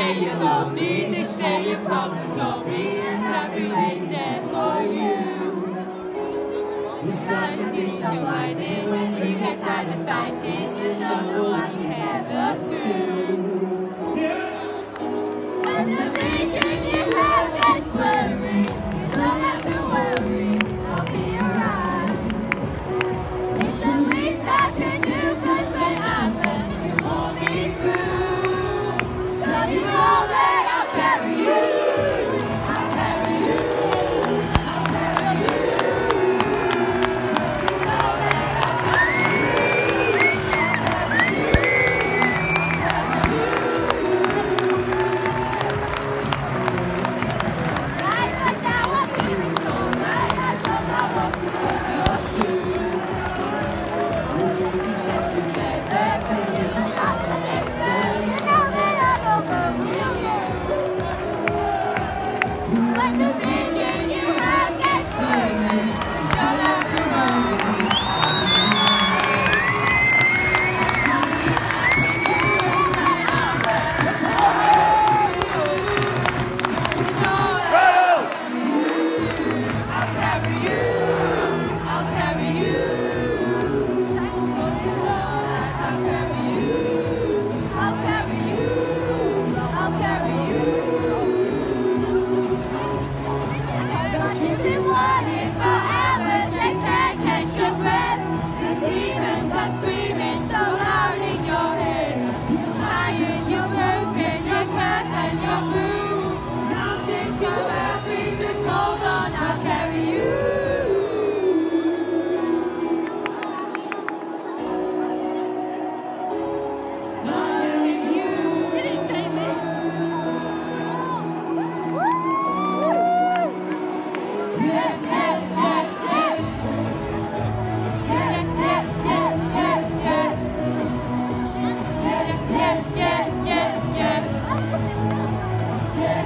share your lonely, they share your problems all me, and I'll be waiting there for you. The start to be so minded when you get tired of fighting, there's no one you can look to.